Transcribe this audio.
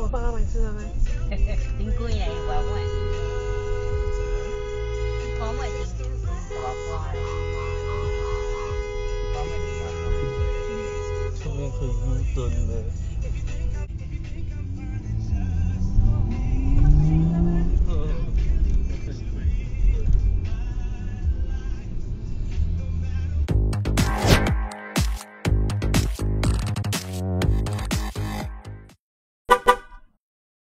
我爸爸买吃的呗，挺贵呀，我买，我买挺，我买挺贵的。这边很孤单。